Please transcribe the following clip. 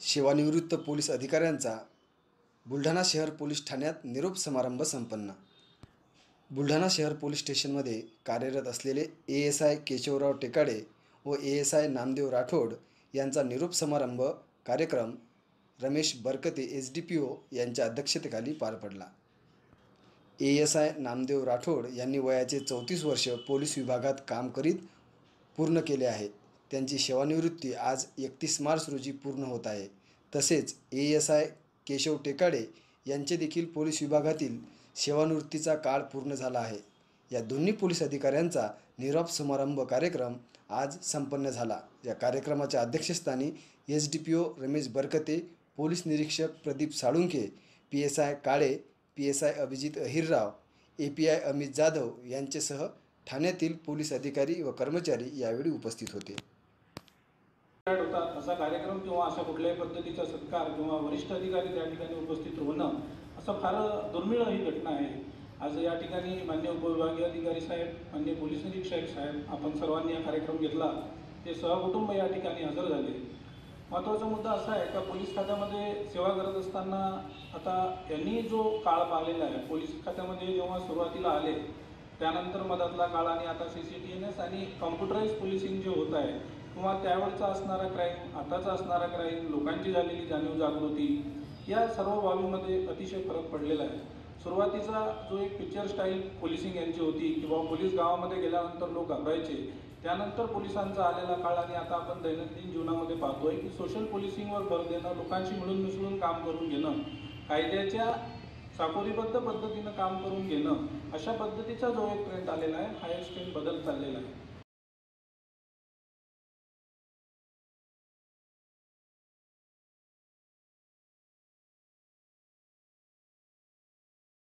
सेवानिवृत्त पोलीस अधिकाऱ्यांचा बुलढाणा शहर पोलीस ठाण्यात निरोप समारंभ संपन्न. बुलढाणा शहर पोलीस स्टेशनमध्ये कार्यरत असलेले A S I Keshavrao Tekade व A S I Namdev Rathod यांचा निरोप समारंभ कार्यक्रम Ramesh Barkate S D P O यांच्या अध्यक्षतेखाली पार पडला. A S I Namdev Rathod यांनी वयाचे चौतीस वर्ष पोलीस विभागात काम करीत पूर्ण केले आहे त्यांची सेवानिवृत्ती आज एकतीस मार्च रोजी पूर्ण होत आहे. तसेच A S I Keshav Tekade यांचे देखील पोलीस विभागातील सेवानिवृत्तीचा काळ पूर्ण झाला आहे. या दोन्ही पोलीस अधिकाऱ्यांचा निरोप समारंभ कार्यक्रम आज संपन्न झाला. या कार्यक्रमाच्या अध्यक्षस्थानी S D P O Ramesh Barkate police निरीक्षक Pradeep Salunkhe P S I Kale P S I Abhijit Ahirrao A P I Amit Jadhav यांचेसह ठाण्यातील पोलीस अधिकारी व कर्मचारी यावेळी उपस्थित होते. होता असा कार्यक्रम किंवा अशा कुठल्याही पद्धतीचा सत्कार किंवा वरिष्ठ अधिकारी त्या ठिकाणी उपस्थित होणं असं फार दुर्मिळ ही घटना आहे. आज या ठिकाणी मान्य उपविभागीय अधिकारी साहेब मान्य पोलीस निरीक्षक साहेब आपण सर्वांनी हा कार्यक्रम घेतला. ते सहकुटुंब या ठिकाणी हजर झाले. महत्त्वाचा मुद्दा असा आहे का पोलीस खात्यामध्ये सेवा करत असताना आता यांनी जो काळ पाहिलेला आहे पोलीस खात्यामध्ये जेव्हा सुरुवातीला आले त्यानंतर मधातला काळ आणि आता C C T N S आणि कॉम्प्युटराईज पोलिसिंग जे होत आहे किंवा त्यावेळचा असणारा क्राईम आताचा असणारा क्राईम लोकांची झालेली जाणीव जागृती या सर्व बाबीमध्ये अतिशय फरक पडलेला आहे. सुरुवातीचा जो एक पिक्चर स्टाईल पोलिसिंग यांची होती किंवा पोलीस गावामध्ये गेल्यानंतर लोक घाबरायचे त्यानंतर पोलिसांचा आलेला काळ आणि आता आपण दैनंदिन जीवनामध्ये पाहतोय की सोशल पोलिसिंगवर भर देणं लोकांशी मिळून मिसळून काम करून घेणं कायद्याच्या चाकोरीबद्ध पद्धतीनं काम करून घेणं अशा पद्धतीचा जो एक ट्रेंड आलेला आहे हा एक ट्रेंड बदल चाललेला आहे.